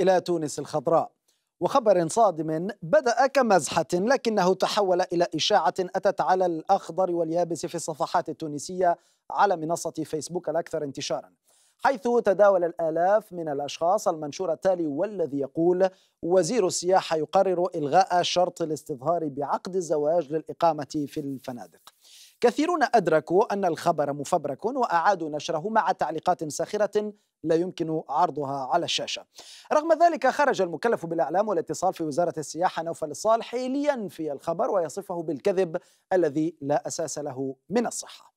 إلى تونس الخضراء. وخبر صادم بدأ كمزحة لكنه تحول إلى إشاعة أتت على الأخضر واليابس في الصفحات التونسية على منصة فيسبوك الأكثر انتشارا. حيث تداول الآلاف من الأشخاص المنشور التالي والذي يقول وزير السياحة يقرر إلغاء شرط الاستظهار بعقد الزواج للإقامة في الفنادق كثيرون أدركوا أن الخبر مفبرك وأعادوا نشره مع تعليقات ساخرة لا يمكن عرضها على الشاشة. رغم ذلك خرج المكلف بالإعلام والاتصال في وزارة السياحة نوفل الصالحي لينفي الخبر ويصفه بالكذب الذي لا أساس له من الصحة.